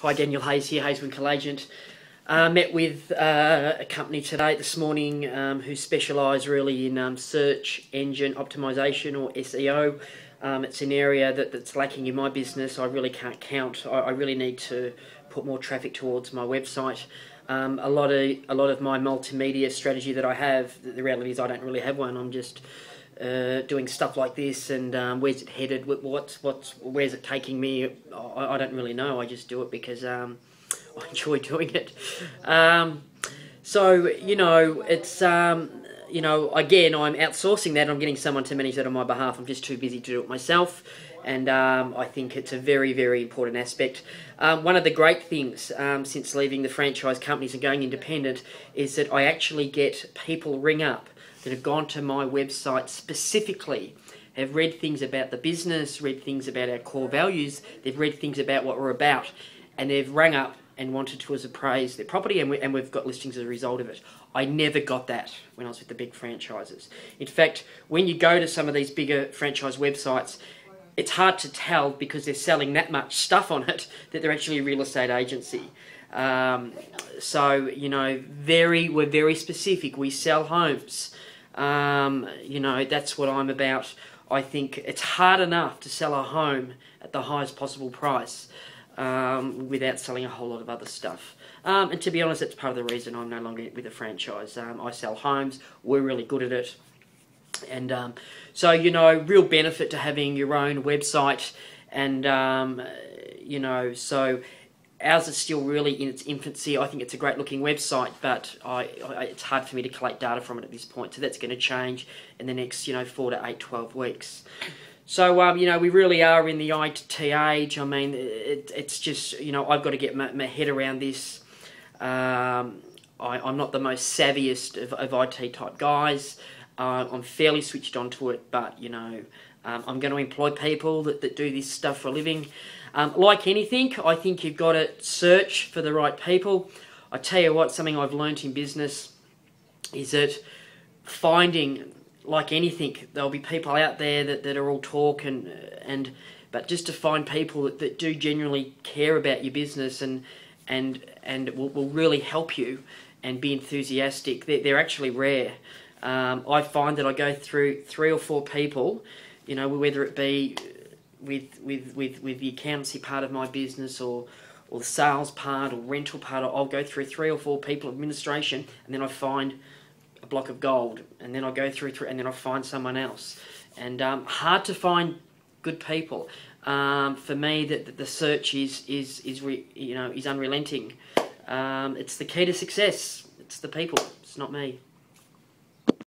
Hi, Daniel Hayes here, Hayes Winckle Agent. Uh, met with uh, a company today, this morning, um, who specialise really in um, search engine optimization or SEO. Um, it's an area that, that's lacking in my business. I really can't count. I, I really need to put more traffic towards my website. Um, a lot of a lot of my multimedia strategy that I have, the reality is I don't really have one. I'm just uh, doing stuff like this, and um, where's it headed? What's what's where's it taking me? I, I don't really know. I just do it because um, I enjoy doing it. Um, so you know, it's um, you know, again, I'm outsourcing that. I'm getting someone to manage that on my behalf. I'm just too busy to do it myself. And um, I think it's a very, very important aspect. Um, one of the great things since leaving the franchise companies and going independent is that I actually get people ring up that have gone to my website specifically, have read things about the business, read things about our core values, they've read things about what we're about, and they've rang up and wanted to appraise their property, and, we, and we've got listings as a result of it. I never got that when I was with the big franchises. In fact, when you go to some of these bigger franchise websites, it's hard to tell because they're selling that much stuff on it that they're actually a real estate agency. Um, so you know, very we're very specific. We sell homes. Um, you know, that's what I'm about. I think it's hard enough to sell a home at the highest possible price um, without selling a whole lot of other stuff. Um, and to be honest, that's part of the reason I'm no longer with a franchise. Um, I sell homes, we're really good at it. And um, so, you know, real benefit to having your own website. And, um, you know, so ours is still really in its infancy. I think it's a great looking website, but I, I, it's hard for me to collect data from it at this point. So that's going to change in the next, you know, four to eight, 12 weeks. So, um, you know, we really are in the IT age. I mean, it, it's just, you know, I've got to get my, my head around this. Um, I, am not the most savviest of, of IT type guys. Uh, I'm fairly switched onto it, but, you know, um, I'm going to employ people that, that do this stuff for a living. Um, like anything, I think you've got to search for the right people. I tell you what, something I've learnt in business is that finding like anything, there'll be people out there that, that are all talk and and but just to find people that, that do genuinely care about your business and and and will, will really help you and be enthusiastic, they're, they're actually rare. Um, I find that I go through three or four people, you know, whether it be with with with with the accountancy part of my business or or the sales part or rental part, I'll go through three or four people administration, and then I find a block of gold, and then I go through, and then I find someone else. And um, hard to find good people. Um, for me, that the search is is is re, you know is unrelenting. Um, it's the key to success. It's the people. It's not me.